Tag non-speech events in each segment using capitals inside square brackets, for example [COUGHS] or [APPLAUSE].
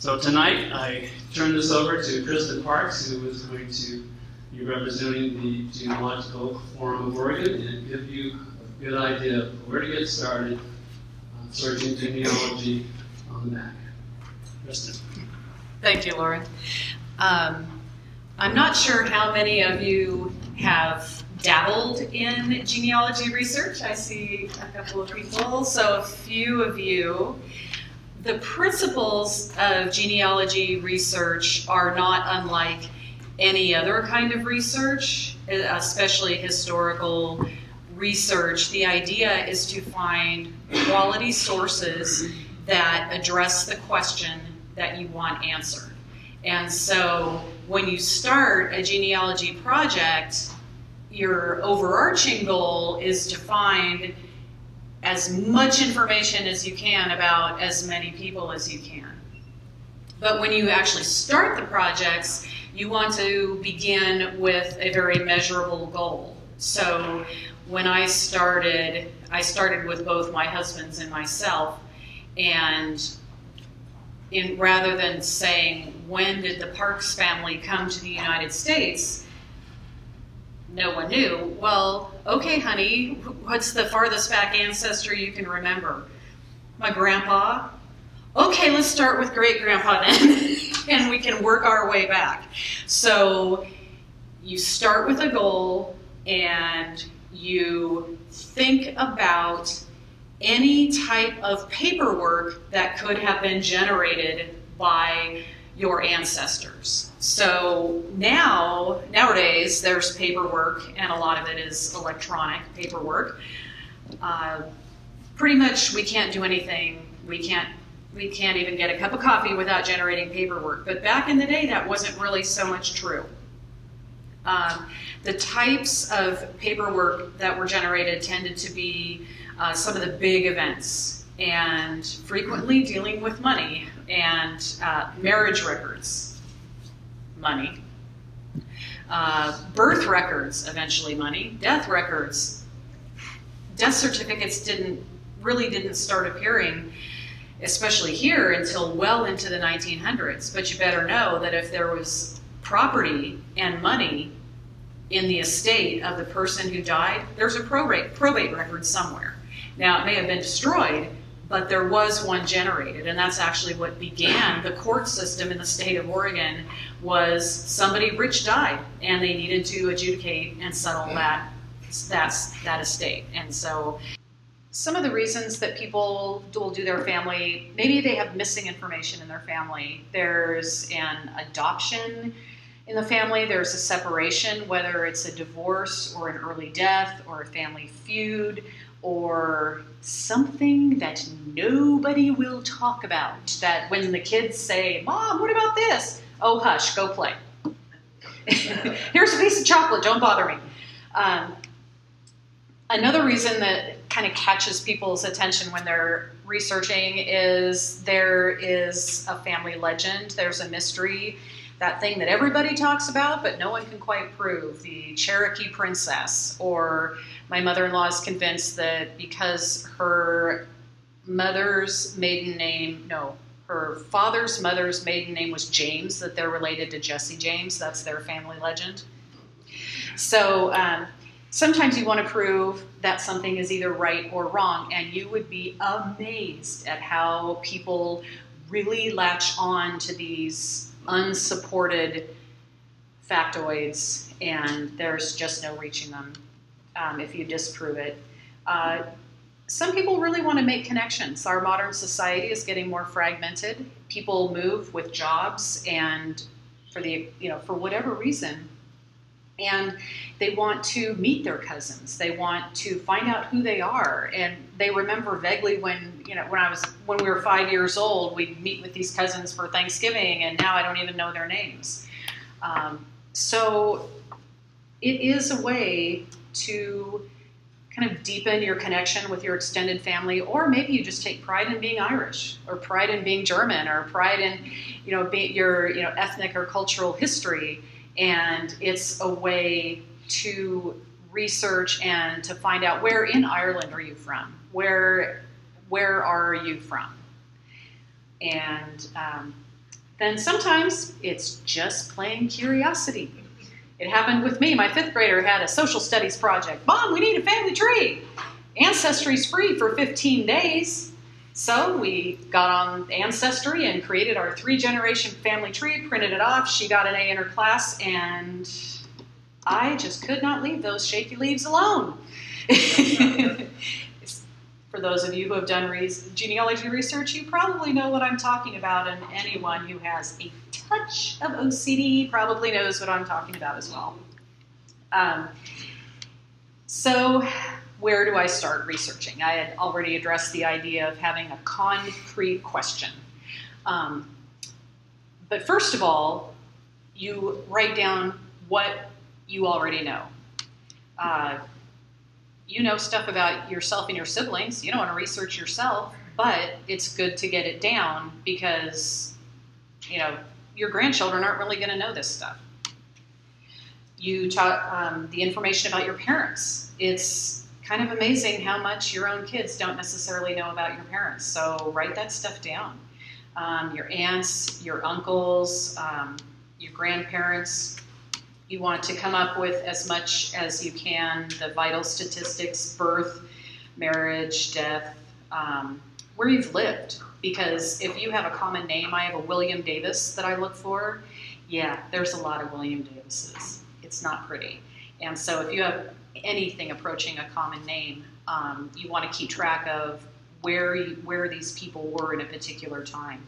So tonight, I turn this over to Kristin Parks, who is going to be representing the Genealogical Forum of Oregon and give you a good idea of where to get started on searching genealogy on the Mac. Kristin. Thank you, Lauren. Um, I'm not sure how many of you have dabbled in genealogy research. I see a couple of people, so a few of you the principles of genealogy research are not unlike any other kind of research, uh, especially historical research. The idea is to find quality sources that address the question that you want answered. And so when you start a genealogy project, your overarching goal is to find as much information as you can about as many people as you can. But when you actually start the projects, you want to begin with a very measurable goal. So when I started, I started with both my husbands and myself, and in, rather than saying, when did the Parks family come to the United States, no one knew. Well, okay, honey, what's the farthest back ancestor you can remember? My grandpa. Okay, let's start with great grandpa then, [LAUGHS] and we can work our way back. So you start with a goal and you think about any type of paperwork that could have been generated by your ancestors. So now, nowadays, there's paperwork, and a lot of it is electronic paperwork. Uh, pretty much, we can't do anything. We can't. We can't even get a cup of coffee without generating paperwork. But back in the day, that wasn't really so much true. Um, the types of paperwork that were generated tended to be uh, some of the big events and frequently dealing with money and uh, marriage records, money, uh, birth records, eventually money, death records. Death certificates didn't really didn't start appearing, especially here, until well into the 1900s. But you better know that if there was property and money in the estate of the person who died, there's a probate probate record somewhere. Now it may have been destroyed, but there was one generated, and that's actually what began the court system in the state of Oregon. Was somebody rich died, and they needed to adjudicate and settle that that's that estate, and so. Some of the reasons that people will do their family, maybe they have missing information in their family. There's an adoption in the family, there's a separation, whether it's a divorce or an early death or a family feud or something that nobody will talk about. That when the kids say, Mom, what about this? Oh, hush, go play. [LAUGHS] Here's a piece of chocolate, don't bother me. Um, another reason that kind of catches people's attention when they're researching is there is a family legend, there's a mystery that thing that everybody talks about, but no one can quite prove the Cherokee princess. Or my mother in law is convinced that because her mother's maiden name, no, her father's mother's maiden name was James, that they're related to Jesse James. That's their family legend. So um, sometimes you want to prove that something is either right or wrong, and you would be amazed at how people really latch on to these unsupported factoids, and there's just no reaching them um, if you disprove it. Uh, some people really want to make connections. Our modern society is getting more fragmented. People move with jobs and for the you know for whatever reason and they want to meet their cousins they want to find out who they are and they remember vaguely when you know when i was when we were five years old we'd meet with these cousins for thanksgiving and now i don't even know their names um, so it is a way to kind of deepen your connection with your extended family or maybe you just take pride in being irish or pride in being german or pride in you know your you know ethnic or cultural history and it's a way to research and to find out where in Ireland are you from? Where where are you from? And um, then sometimes it's just plain curiosity. It happened with me. My fifth grader had a social studies project. Mom, we need a family tree. Ancestry's free for 15 days. So we got on Ancestry and created our three generation family tree, printed it off. She got an A in her class, and I just could not leave those shaky leaves alone. [LAUGHS] For those of you who have done re- genealogy research, you probably know what I'm talking about, and anyone who has a touch of OCD probably knows what I'm talking about as well. Um, so, where do I start researching? I had already addressed the idea of having a concrete question. Um, but first of all, you write down what you already know. Uh, you know stuff about yourself and your siblings. You don't want to research yourself, but it's good to get it down because, you know, your grandchildren aren't really going to know this stuff. You talk um, the information about your parents. It's kind of amazing how much your own kids don't necessarily know about your parents. So write that stuff down. Um, your aunts, your uncles, um, your grandparents. You want to come up with as much as you can the vital statistics, birth, marriage, death, um, where you've lived. Because if you have a common name, I have a William Davis that I look for. Yeah, there's a lot of William Davises. It's not pretty. And so if you have anything approaching a common name, um, you want to keep track of where where these people were in a particular time.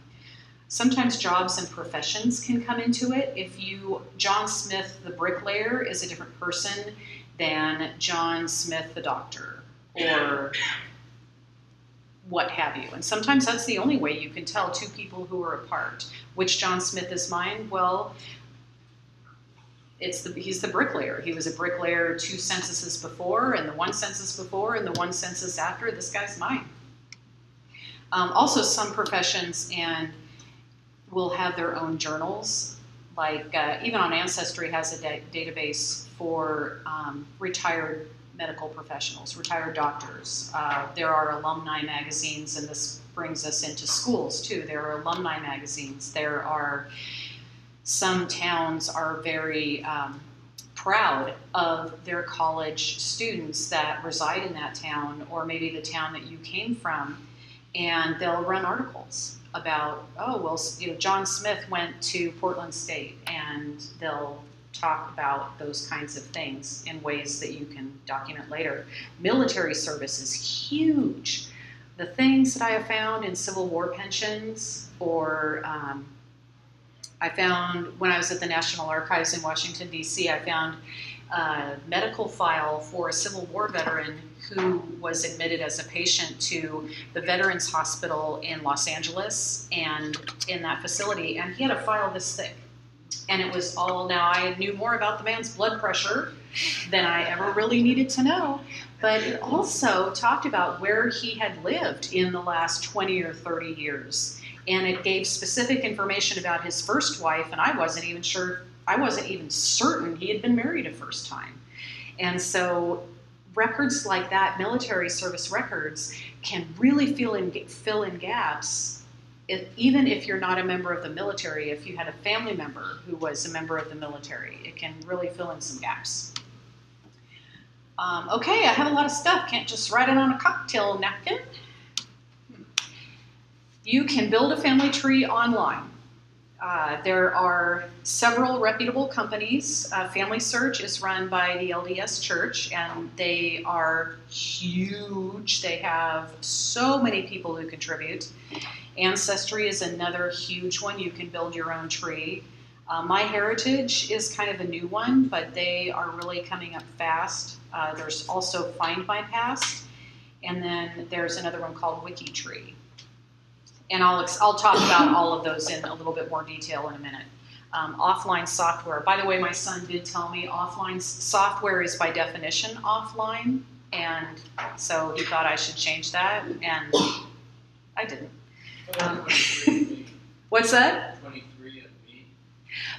Sometimes jobs and professions can come into it. If you John Smith the bricklayer is a different person than John Smith the doctor or what have you. And sometimes that's the only way you can tell two people who are apart. Which John Smith is mine? Well, it's the, he's the bricklayer. He was a bricklayer two censuses before, and the one census before, and the one census after. This guy's mine. Um, also, some professions and will have their own journals. Like uh, even on Ancestry has a da- database for um, retired medical professionals, retired doctors. Uh, there are alumni magazines, and this brings us into schools too. There are alumni magazines. There are some towns are very um, proud of their college students that reside in that town, or maybe the town that you came from, and they'll run articles about, oh well, you know, John Smith went to Portland State, and they'll talk about those kinds of things in ways that you can document later. Military service is huge. The things that I have found in Civil War pensions or um, I found when I was at the National Archives in Washington, D.C., I found a medical file for a Civil War veteran who was admitted as a patient to the Veterans Hospital in Los Angeles and in that facility, and he had a file this thick and it was all now I knew more about the man's blood pressure than I ever really needed to know. But it also talked about where he had lived in the last 20 or 30 years. And it gave specific information about his first wife, and I wasn't even sure, I wasn't even certain he had been married a first time. And so records like that, military service records, can really fill in, fill in gaps it, even if you're not a member of the military, if you had a family member who was a member of the military, it can really fill in some gaps. Um, okay, I have a lot of stuff. Can't just write it on a cocktail napkin. You can build a family tree online. Uh, there are several reputable companies. Uh, family Search is run by the LDS Church, and they are huge. They have so many people who contribute. Ancestry is another huge one. You can build your own tree. Uh, MyHeritage is kind of a new one, but they are really coming up fast. Uh, there's also Find My Past, and then there's another one called WikiTree. And I'll, I'll talk about all of those in a little bit more detail in a minute. Um, offline software. By the way, my son did tell me offline software is by definition offline, and so he thought I should change that, and I didn't. Um, what's that? 23andMe.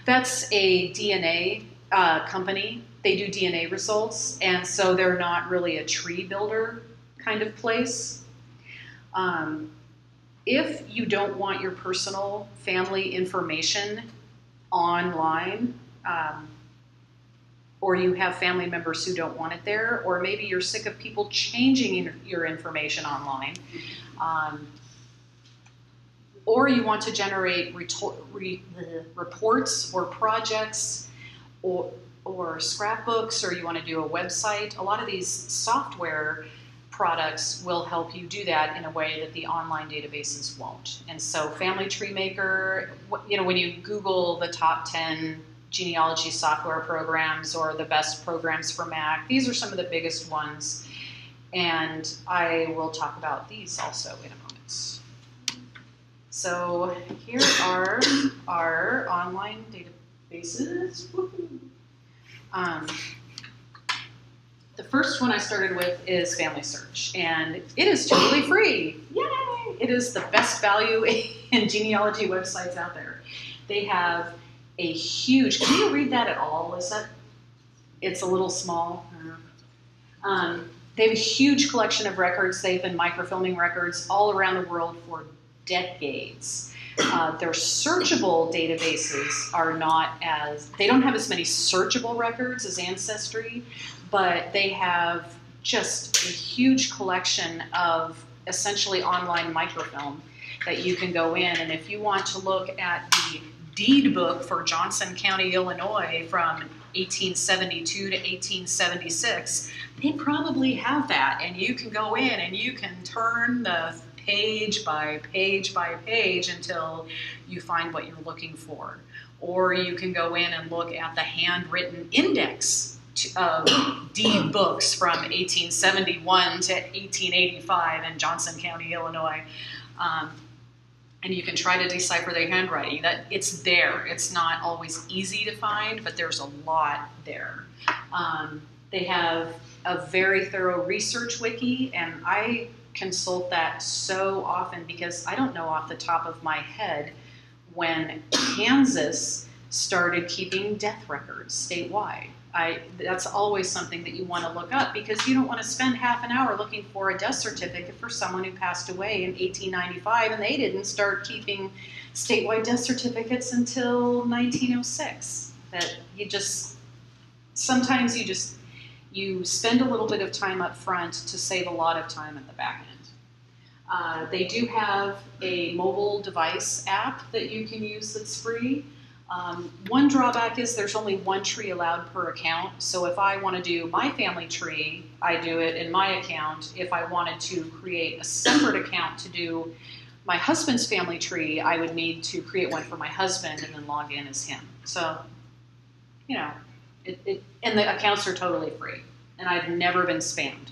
That's a DNA uh, company. They do DNA results, and so they're not really a tree builder kind of place. Um, if you don't want your personal family information online, um, or you have family members who don't want it there, or maybe you're sick of people changing your information online, um, or you want to generate retor- re- reports or projects or, or scrapbooks, or you want to do a website. A lot of these software products will help you do that in a way that the online databases won't. And so Family Tree Maker, you know, when you Google the top 10 genealogy software programs or the best programs for Mac, these are some of the biggest ones. And I will talk about these also in a moment. So here are our online databases. Um, the first one I started with is Family Search, and it is totally free. Yay! It is the best value [LAUGHS] in genealogy websites out there. They have a huge. Can you read that at all, Lisa? It's a little small. Um, they have a huge collection of records. They've been microfilming records all around the world for decades. Uh, their searchable databases are not as, they don't have as many searchable records as Ancestry, but they have just a huge collection of essentially online microfilm that you can go in. And if you want to look at the deed book for Johnson County, Illinois from 1872 to 1876, they probably have that. And you can go in and you can turn the page by page by page until you find what you're looking for. Or you can go in and look at the handwritten index of deed books from 1871 to 1885 in Johnson County, Illinois. Um, and you can try to decipher their handwriting. That it's there. It's not always easy to find, but there's a lot there. Um, they have a very thorough research wiki, and I consult that so often because I don't know off the top of my head when Kansas started keeping death records statewide. I, that's always something that you want to look up because you don't want to spend half an hour looking for a death certificate for someone who passed away in 1895 and they didn't start keeping statewide death certificates until 1906. That you just, sometimes you just, you spend a little bit of time up front to save a lot of time at the back end. Uh, they do have a mobile device app that you can use that's free. Um, one drawback is there's only one tree allowed per account. So if I want to do my family tree, I do it in my account. If I wanted to create a separate account to do my husband's family tree, I would need to create one for my husband and then log in as him. So, you know, it, it, and the accounts are totally free. And I've never been spammed.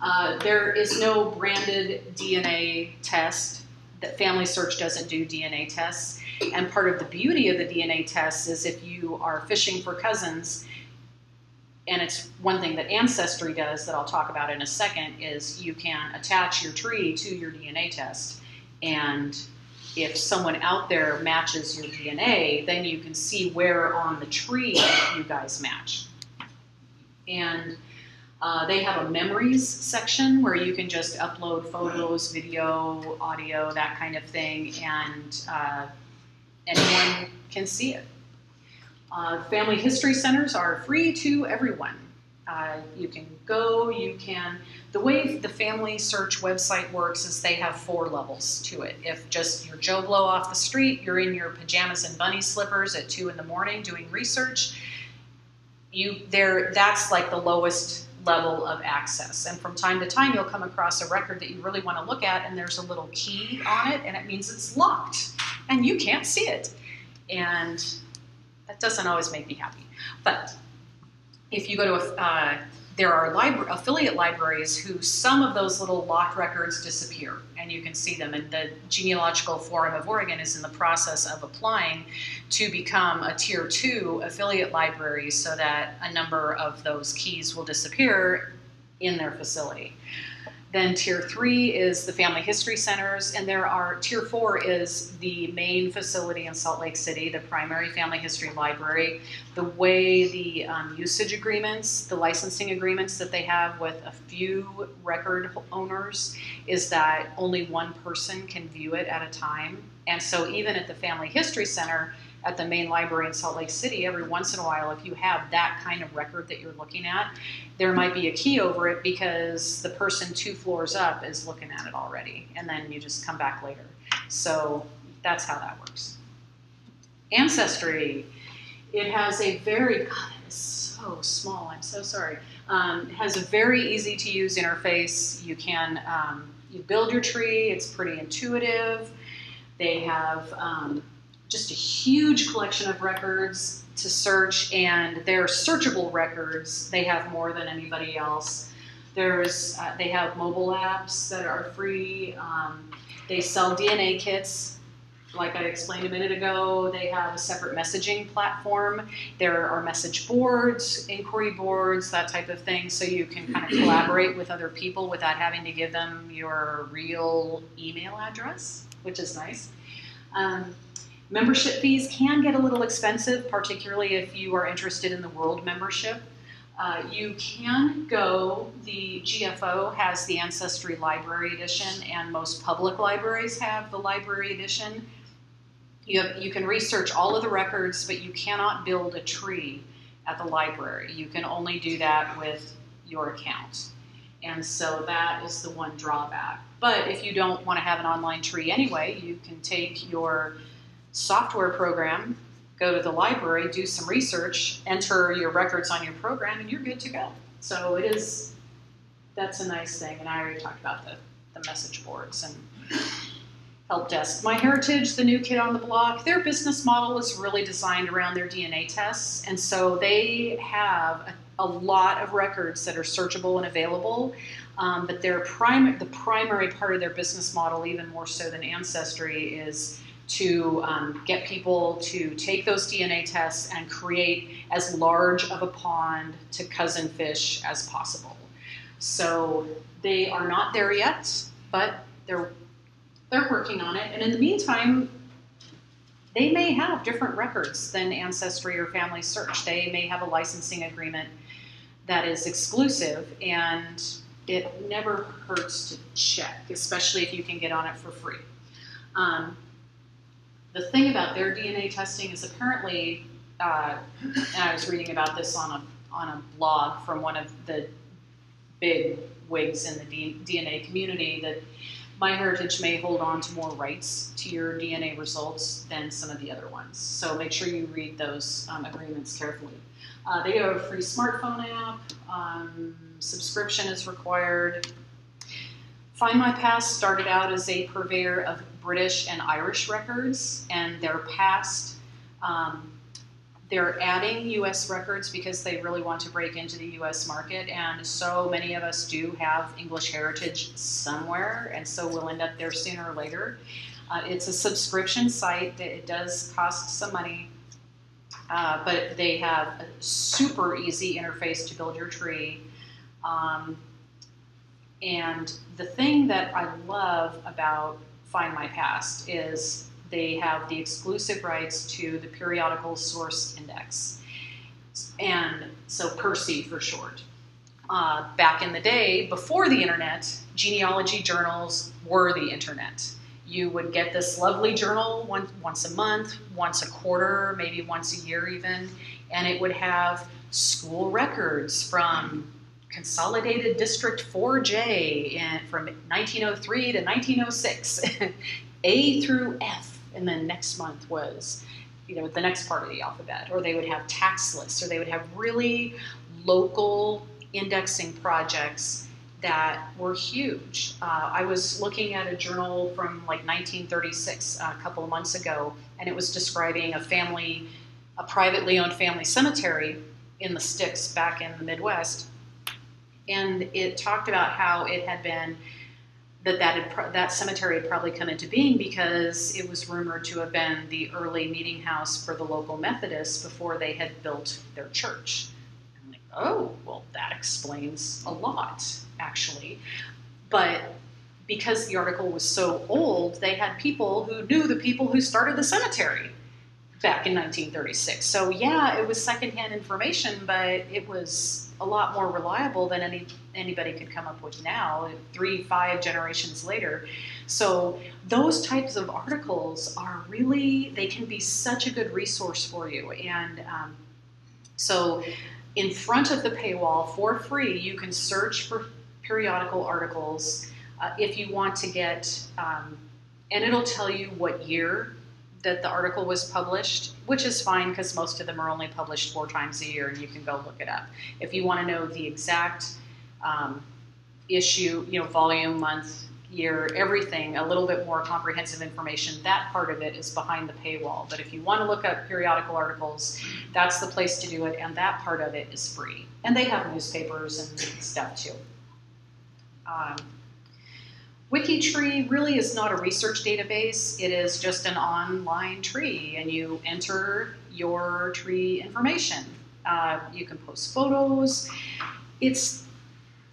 Uh, there is no branded DNA test. That Family Search doesn't do DNA tests. And part of the beauty of the DNA test is if you are fishing for cousins, and it's one thing that Ancestry does that I'll talk about in a second, is you can attach your tree to your DNA test. And if someone out there matches your DNA, then you can see where on the tree you guys match. And uh, they have a memories section where you can just upload photos, video, audio, that kind of thing, and uh, anyone can see it. Uh, family history centers are free to everyone. Uh, you can go, you can, the way the family search website works is they have four levels to it. If just you're Joe Blow off the street, you're in your pajamas and bunny slippers at two in the morning doing research, you there that's like the lowest level of access. And from time to time, you'll come across a record that you really want to look at, and there's a little key on it, and it means it's locked and you can't see it. And that doesn't always make me happy. But if you go to a, uh, there are libra- affiliate libraries who some of those little locked records disappear and you can see them. And the genealogical forum of oregon is in the process of applying to become a tier two affiliate library so that a number of those keys will disappear in their facility Then tier three is the family history centers, and there are tier four is the main facility in Salt Lake City, the primary family history library. The way the um, usage agreements, the licensing agreements that they have with a few record owners, is that only one person can view it at a time. And so even at the family history center, at the main library in Salt Lake City, every once in a while, if you have that kind of record that you're looking at, there might be a key over it because the person two floors up is looking at it already, and then you just come back later. So that's how that works. Ancestry. It has a very, God, so small, I'm so sorry. Um, has a very easy to use interface. You can um, you build your tree, it's pretty intuitive. They have um, just a huge collection of records to search, and they're searchable records. They have more than anybody else. There's, uh, they have mobile apps that are free. Um, they sell DNA kits, like I explained a minute ago. They have a separate messaging platform. There are message boards, inquiry boards, that type of thing, so you can kind of [CLEARS THROAT] collaborate with other people without having to give them your real email address, which is nice. Um, Membership fees can get a little expensive, particularly if you are interested in the world membership. Uh, you can go, the GFO has the Ancestry Library Edition, and most public libraries have the Library Edition. You, have, you can research all of the records, but you cannot build a tree at the library. You can only do that with your account. And so that is the one drawback. But if you don't want to have an online tree anyway, you can take your software program, go to the library, do some research, enter your records on your program, and you're good to go. So it is, that's a nice thing. And I already talked about the, the message boards and help desk. MyHeritage, the new kid on the block, their business model is really designed around their DNA tests. And so they have a, a lot of records that are searchable and available. Um, but their prim- the primary part of their business model, even more so than Ancestry, is to um, get people to take those DNA tests and create as large of a pond to cousin fish as possible. So they are not there yet, but they're they're working on it. And in the meantime, they may have different records than Ancestry or Family Search. They may have a licensing agreement that is exclusive, and it never hurts to check, especially if you can get on it for free. Um, the thing about their DNA testing is apparently, uh, and I was reading about this on a on a blog from one of the big wigs in the D- DNA community that MyHeritage may hold on to more rights to your DNA results than some of the other ones. So make sure you read those um, agreements carefully. Uh, they have a free smartphone app. Um, subscription is required. Find My Past started out as a purveyor of British and Irish records, and they're past. Um, they're adding U.S. records because they really want to break into the U.S. market, and so many of us do have English heritage somewhere, and so we'll end up there sooner or later. Uh, it's a subscription site. that It does cost some money, uh, but they have a super easy interface to build your tree. Um, and the thing that I love about Find My Past is they have the exclusive rights to the periodical source index. And so PERSI for short. Uh, back in the day, before the internet, genealogy journals were the internet. You would get this lovely journal one, once a month, once a quarter, maybe once a year even, and it would have school records from Consolidated District 4J in, from 1903 to 1906, [LAUGHS] A through F, and then next month was, you know, the next part of the alphabet. Or they would have tax lists, or they would have really local indexing projects that were huge. Uh, I was looking at a journal from like 1936 uh, a couple of months ago, and it was describing a family, a privately owned family cemetery in the sticks back in the Midwest and it talked about how it had been that that, had, that cemetery had probably come into being because it was rumored to have been the early meeting house for the local Methodists before they had built their church. I'm like, oh, well, that explains a lot, actually. but because the article was so old, they had people who knew the people who started the cemetery back in 1936. So yeah, it was secondhand information, but it was a lot more reliable than any anybody could come up with now, three, five generations later. So those types of articles are really they can be such a good resource for you. And um, so in front of the paywall for free, you can search for periodical articles uh, if you want to get, um, and it'll tell you what year that the article was published, which is fine because most of them are only published four times a year and you can go look it up. If you want to know the exact um, issue, you know, volume, month, year, everything, a little bit more comprehensive information, that part of it is behind the paywall. But if you want to look up periodical articles, that's the place to do it, and that part of it is free. And they have newspapers and stuff too. Um, WikiTree really is not a research database. It is just an online tree, and you enter your tree information. Uh, you can post photos. It's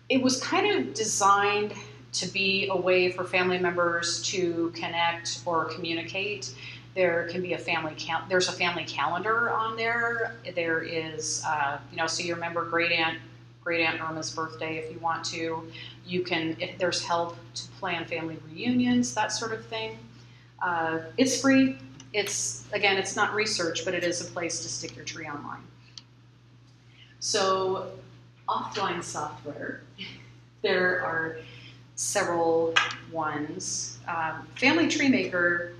it was kind of designed to be a way for family members to connect or communicate. There can be a family cal- there's a family calendar on there. There is uh, you know so you remember great aunt great aunt Irma's birthday if you want to. You can if there's help to plan family reunions that sort of thing. Uh, it's free. It's again it's not research but it is a place to stick your tree online. So offline software [LAUGHS] there are several ones. Um, Family Tree Maker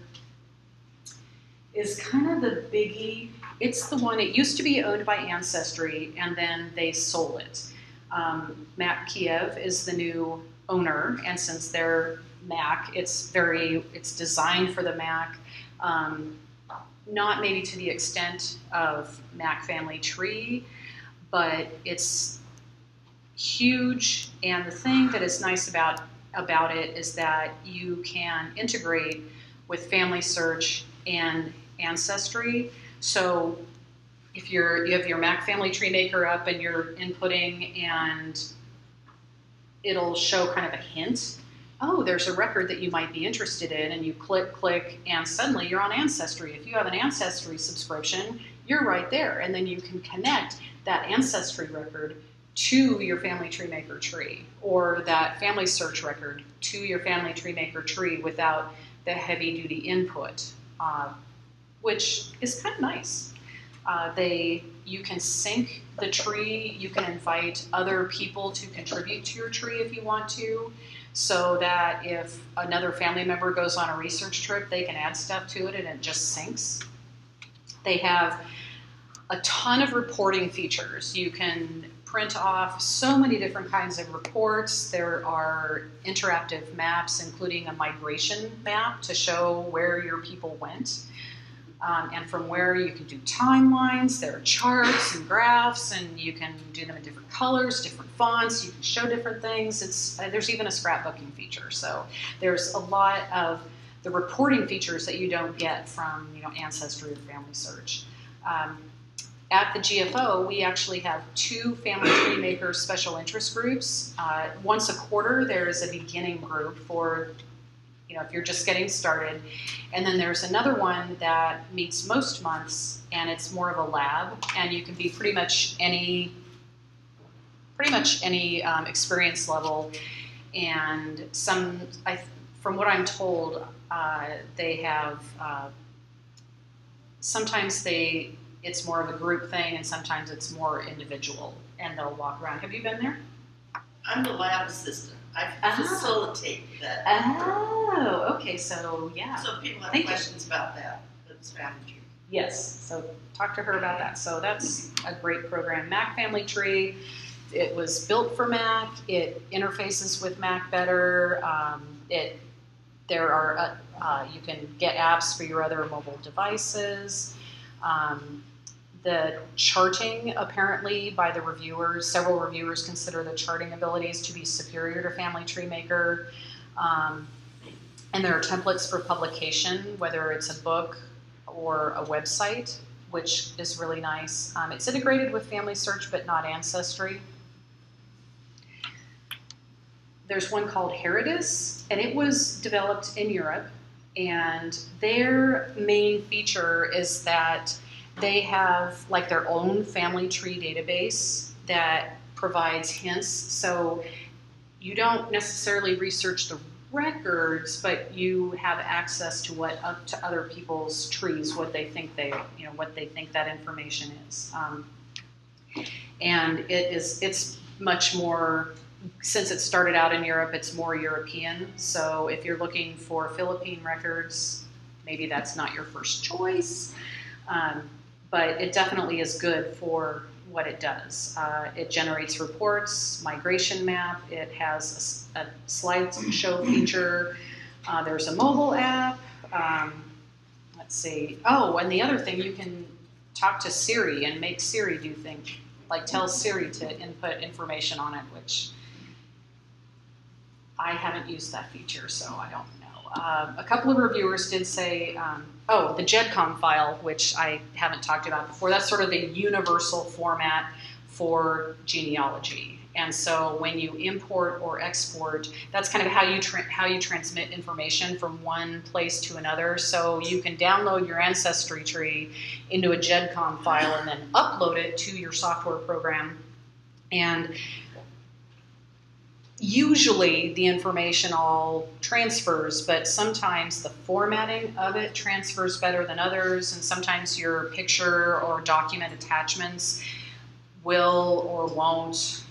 is kind of the biggie. It's the one, it used to be owned by Ancestry and then they sold it. Um, MacKiev is the new owner, and since they're Mac, it's very, it's designed for the Mac. Um, not maybe to the extent of Mac Family Tree, but it's huge. And the thing that is nice about about it is that you can integrate with Family Search and Ancestry. So if you're you have your Mac Family Tree Maker up and you're inputting, and it'll show kind of a hint. Oh, there's a record that you might be interested in, and you click, click, and suddenly you're on Ancestry. If you have an Ancestry subscription, you're right there, and then you can connect that Ancestry record to your family tree maker tree or that family search record to your family tree maker tree without the heavy duty input, uh, which is kind of nice. Uh, they you can sync the tree. You can invite other people to contribute to your tree if you want to, so that if another family member goes on a research trip, they can add stuff to it and it just syncs. They have a ton of reporting features. You can print off so many different kinds of reports. There are interactive maps, including a migration map to show where your people went. Um, and from where you can do timelines, there are charts and graphs, and you can do them in different colors, different fonts. You can show different things. It's uh, there's even a scrapbooking feature. So there's a lot of the reporting features that you don't get from you know Ancestry or Family Search. Um, at the GFO, we actually have two Family Tree Maker special interest groups. Uh, once a quarter, there is a beginning group for, you know, if you're just getting started. And then there's another one that meets most months, and it's more of a lab, and you can be pretty much any, pretty much any um, experience level. And some, I, from what I'm told, uh, they have, uh, sometimes they it's more of a group thing, and sometimes it's more individual, and they'll walk around. Have you been there? I'm the lab assistant. I Ah. facilitate that. Oh, okay. So yeah, So if people have Thank you. questions about that, that's strategy. yes. So talk to her about that. So that's a great program. Mac Family Tree. It was built for Mac. It interfaces with Mac better. Um, it there are uh, uh, you can get apps for your other mobile devices. Um, the charting, apparently, by the reviewers, several reviewers consider the charting abilities to be superior to Family Tree Maker. Um, and there are templates for publication, whether it's a book or a website, which is really nice. Um, it's integrated with Family Search, but not Ancestry. there's one called Heredis, and it was developed in Europe. And their main feature is that they have like their own family tree database that provides hints. So you don't necessarily research the records, but you have access to what up to other people's trees, what they think they, you know, what they think that information is. Um, and it is, it's much more since it started out in Europe, it's more European. So if you're looking for Philippine records, maybe that's not your first choice. Um, but it definitely is good for what it does. Uh, it generates reports, migration map, it has a, a slideshow feature, uh, there's a mobile app. Um, let's see. Oh, and the other thing, you can talk to Siri and make Siri do things, like tell Siri to input information on it, which I haven't used that feature, so I don't Uh, a couple of reviewers did say, um, oh, the GEDCOM file, which I haven't talked about before, that's sort of the universal format for genealogy. And so when you import or export, that's kind of how you how you transmit information from one place to another. So you can download your ancestry tree into a GEDCOM file and then upload it to your software program. And usually the information all transfers, but sometimes the formatting of it transfers better than others, and sometimes your picture or document attachments will or won't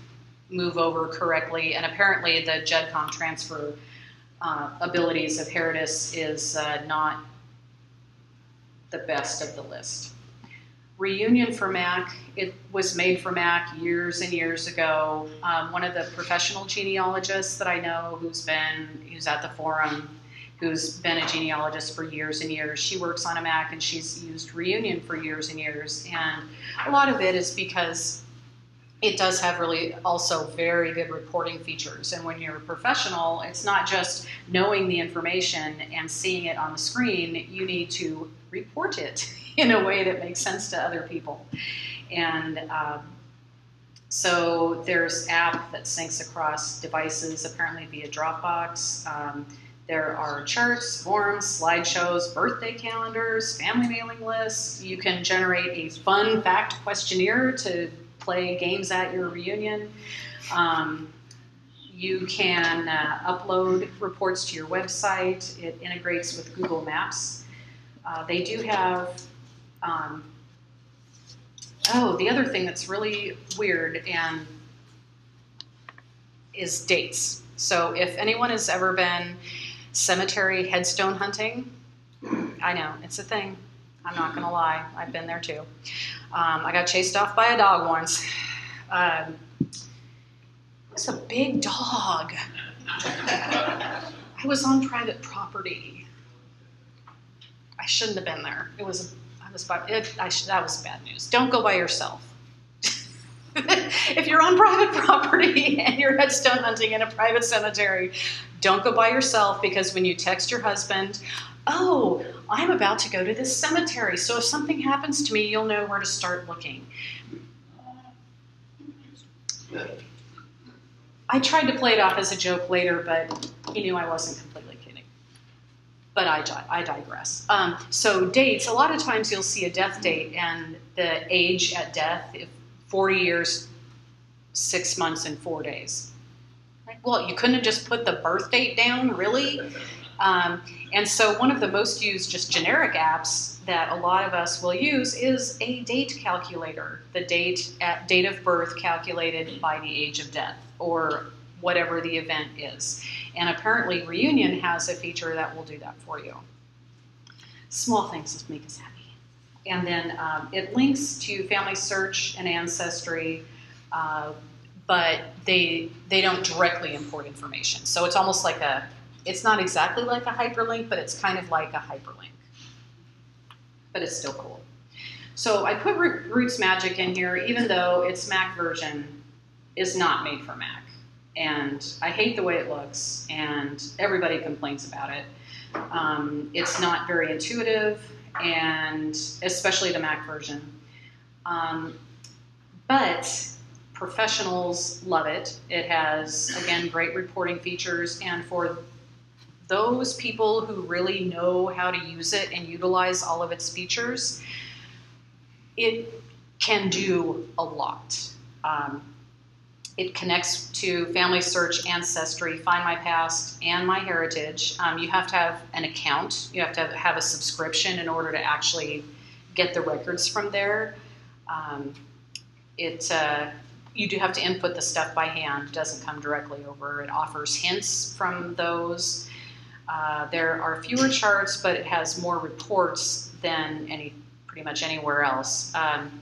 move over correctly. And apparently, the GEDCOM transfer uh, abilities of Heredis is uh, not the best of the list. Reunion for Mac, it was made for Mac years and years ago. Um, one of the professional genealogists that I know who's been, who's at the forum, who's been a genealogist for years and years, she works on a Mac and she's used Reunion for years and years. And a lot of it is because it does have really also very good reporting features. And when you're a professional, it's not just knowing the information and seeing it on the screen, you need to report it [LAUGHS] in a way that makes sense to other people. And um, so there's app that syncs across devices, apparently via Dropbox. Um, there are charts, forms, slideshows, birthday calendars, family mailing lists. You can generate a fun fact questionnaire to play games at your reunion. Um, you can uh, upload reports to your website. It integrates with Google Maps. Uh, they do have um, oh, the other thing that's really weird and is dates. So if anyone has ever been cemetery headstone hunting, I know it's a thing. I'm not gonna lie, I've been there too. Um, I got chased off by a dog once. Um, it's a big dog. I was on private property. I shouldn't have been there. It was was it, I sh- that was bad news. Don't go by yourself. [LAUGHS] if you're on private [LAUGHS] property and you're headstone hunting in a private cemetery, don't go by yourself because when you text your husband, oh, I'm about to go to this cemetery, so if something happens to me, you'll know where to start looking. I tried to play it off as a joke later, but he knew I wasn't but I, I digress. Um, so dates, a lot of times you'll see a death date and the age at death, if 40 years, six months, and four days. Well, you couldn't have just put the birth date down, really? Um, and so one of the most used just generic apps that a lot of us will use is a date calculator, the date at date of birth calculated by the age of death, or whatever the event is. And apparently Reunion has a feature that will do that for you. Small things just make us happy. And then um, it links to Family Search and Ancestry, uh, but they they don't directly import information. So it's almost like a, it's not exactly like a hyperlink, but it's kind of like a hyperlink. But it's still cool. So I put RootsMagic in here, even though its Mac version is not made for Mac and I hate the way it looks, and everybody complains about it. Um, it's not very intuitive, and especially the Mac version. Um, but professionals love it. It has, again, great reporting features, and for those people who really know how to use it and utilize all of its features, it can do a lot. Um, it connects to Family Search, Ancestry, Find My Past, and MyHeritage. Um, you have to have an account. You have to have a subscription in order to actually get the records from there. Um, it uh, you do have to input the stuff by hand. It doesn't come directly over. It offers hints from those. Uh, there are fewer charts, but it has more reports than any pretty much anywhere else. Um,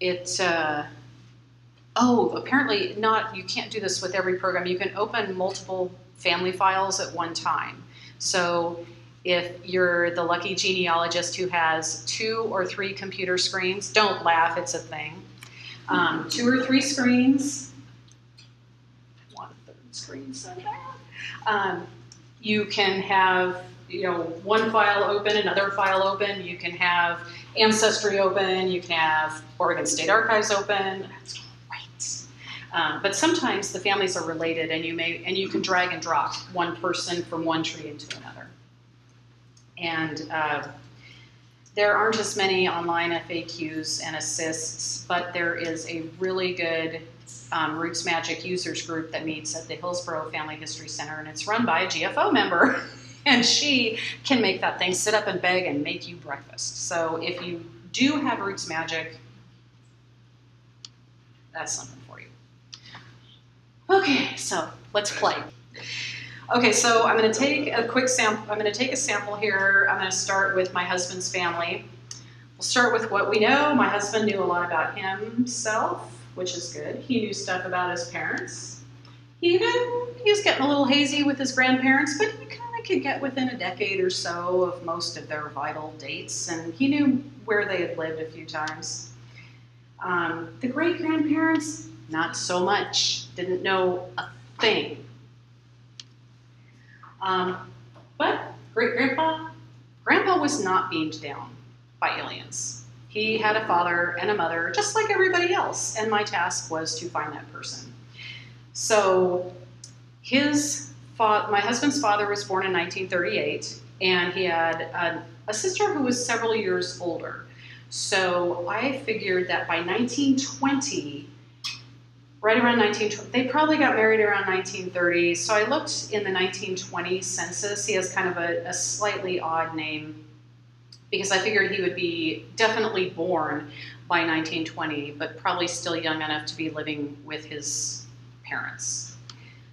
it uh, oh apparently not you can't do this with every program. You can open multiple family files at one time. So if you're the lucky genealogist who has two or three computer screens, don't laugh, it's a thing. Um, two or three screens, one third screen, so. Um, you can have you know one file open, another file open. You can have Ancestry open. You can have Oregon State Archives open. That's. Um, but sometimes the families are related, and you may and you can drag and drop one person from one tree into another. And uh, there aren't as many online FAQs and assists, but there is a really good um, RootsMagic users group that meets at the Hillsboro Family History Center, and it's run by a GFO member. [LAUGHS] and she can make that thing sit up and beg and make you breakfast. So if you do have RootsMagic, that's something. Okay, so let's play. Okay, so I'm going to take a quick sample. I'm going to take a sample here. I'm going to start with my husband's family. We'll start with what we know. My husband knew a lot about himself which is good. He knew stuff about his parents. He even he was getting a little hazy with his grandparents, but he kind of could get within a decade or so of most of their vital dates, and he knew where they had lived a few times. Um, the great grandparents, not so much. Didn't know a thing. Um, but great grandpa, grandpa was not beamed down by aliens. He had a father and a mother, just like everybody else, and my task was to find that person. So, his fa- my husband's father was born in 1938, and he had a, a sister who was several years older. So I figured that by 1920, right around 1920, they probably got married around 1930. So I looked in the 1920 census. He has kind of a, a slightly odd name because I figured he would be definitely born by 1920, but probably still young enough to be living with his parents.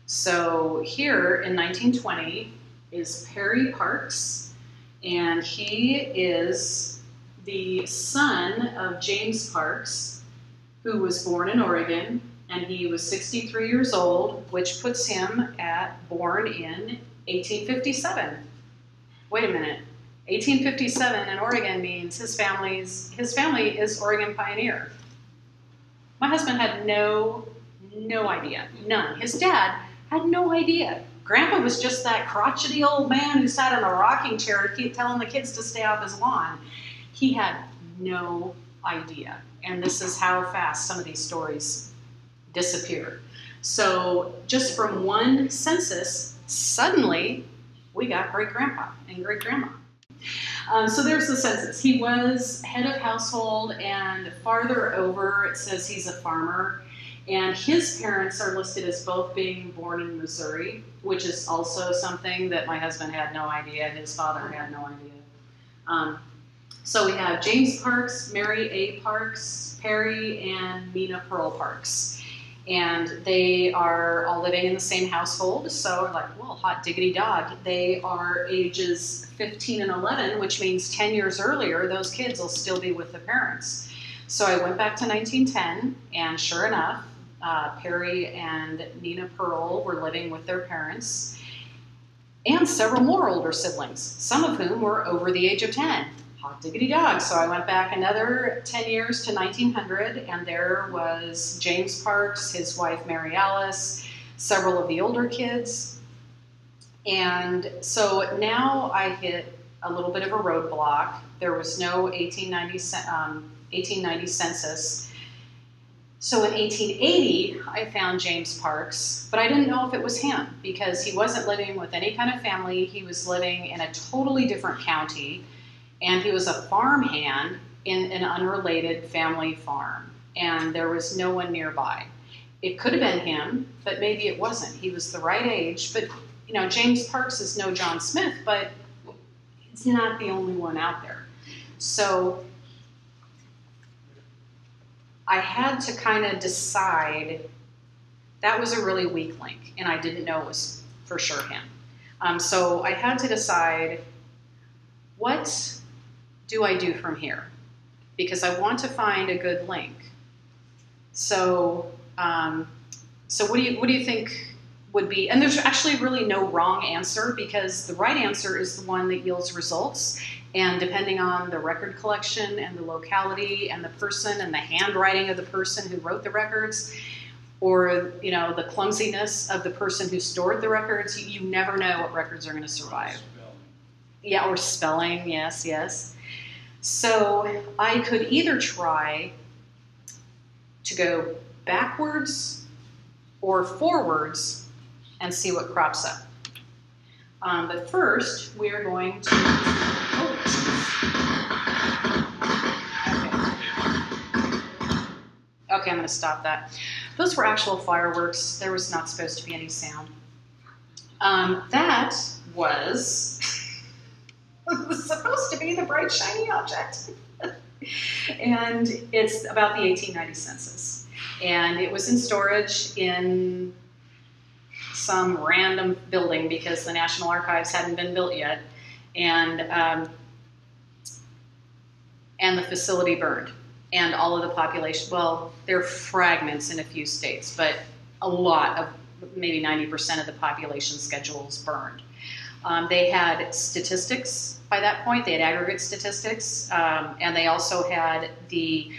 So here in 1920 is Perry Parks, and he is the son of James Parks, who was born in Oregon, and he was 63 years old, which puts him at born in 1857. Wait a minute, 1857 in Oregon means his family's his family is Oregon pioneer. My husband had no no idea, none. His dad had no idea. Grandpa was just that crotchety old man who sat in a rocking chair telling the kids to stay off his lawn. He had no idea. And this is how fast some of these stories disappear. So, just from one census, suddenly we got great grandpa and great grandma. Um, so there's the census. He was head of household, and farther over it says he's a farmer. And his parents are listed as both being born in Missouri, which is also something that my husband had no idea. His father had no idea. Um, so we have James Parks, Mary A. Parks, Perry, and Mina Pearl Parks and they are all living in the same household. So, like, well, hot diggity dog. They are ages 15 and 11, which means 10 years earlier, those kids will still be with the parents. So, I went back to 1910, and sure enough, uh, Perry and Nina Pearl were living with their parents and several more older siblings, some of whom were over the age of 10 hot diggity dog. So I went back another 10 years to 1900, and there was James Parks, his wife Mary Alice, several of the older kids. And so now I hit a little bit of a roadblock. There was no 1890, um, 1890 census. So in 1880, I found James Parks, but I didn't know if it was him because he wasn't living with any kind of family. He was living in a totally different county, and he was a farmhand in an unrelated family farm, and there was no one nearby. It could have been him, but maybe it wasn't. He was the right age, but you know, James Parks is no John Smith, but he's not the only one out there. So I had to kind of decide that was a really weak link, and I didn't know it was for sure him. Um, so I had to decide what do I do from here? Because I want to find a good link. So, um, so what do you what do you think would be? And there's actually really no wrong answer because the right answer is the one that yields results, and depending on the record collection and the locality and the person and the handwriting of the person who wrote the records, or you know the clumsiness of the person who stored the records, you, you never know what records are going to survive. Yeah, or spelling. Yes, yes. So I could either try to go backwards or forwards and see what crops up. Um, but first, we are going to. Oh, okay. okay, I'm going to stop that. Those were actual fireworks. There was not supposed to be any sound. Um, that was was supposed to be the bright, shiny object. [LAUGHS] and it's about the 1890 census. And it was in storage in some random building because the National Archives hadn't been built yet. And, um, and the facility burned. And all of the population, well, there are fragments in a few states, but a lot of, maybe 90% of the population schedules burned. Um, they had statistics by that point. They had aggregate statistics, um, and they also had the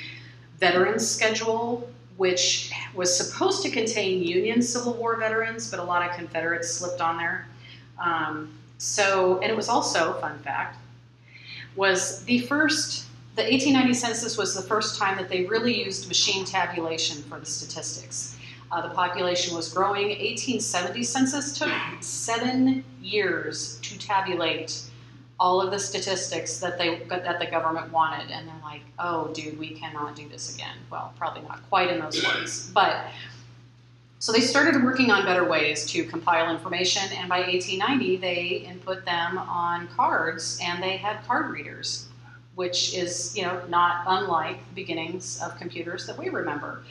veterans schedule, which was supposed to contain Union Civil War veterans, but a lot of Confederates slipped on there. Um, so, and it was also, fun fact, was the first, the 1890 census was the first time that they really used machine tabulation for the statistics. Uh, the population was growing. 1870 census took seven years to tabulate all of the statistics that they that the government wanted, and they're like, "Oh, dude, we cannot do this again." Well, probably not quite in those words, but so they started working on better ways to compile information, and by 1890, they input them on cards, and they had card readers, which is you know not unlike the beginnings of computers that we remember.